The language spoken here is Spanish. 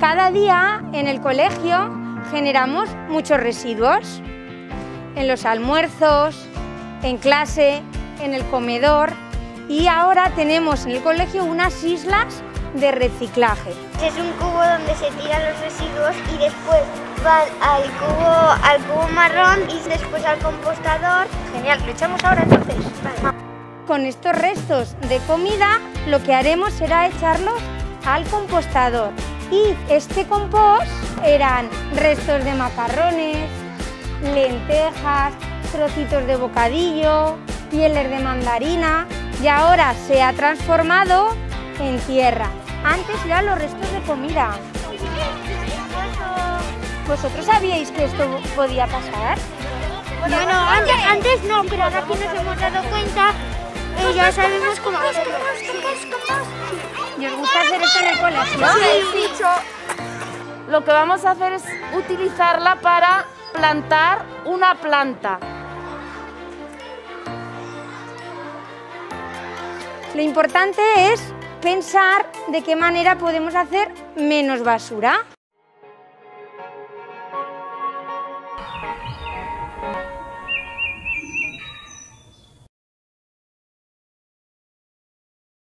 Cada día en el colegio generamos muchos residuos. En los almuerzos, en clase, en el comedor. Y ahora tenemos en el colegio unas islas de reciclaje. Es un cubo donde se tiran los residuos y después van al cubo, al cubo marrón y después al compostador. Genial, ¿lo echamos ahora entonces? Con estos restos de comida lo que haremos será echarlos al compostador y este compost eran restos de macarrones, lentejas, trocitos de bocadillo, pieles de mandarina y ahora se ha transformado en tierra. Antes eran los restos de comida. ¿Vosotros sabíais que esto podía pasar? Bueno, antes, antes no, pero ahora que nos hemos dado cuenta, eh, ya sabemos cómo hacerlo. ¿Y os gusta hacer esto en el colegio? Sí, Lo que vamos a hacer es utilizarla para plantar una planta. Lo importante es pensar de qué manera podemos hacer menos basura.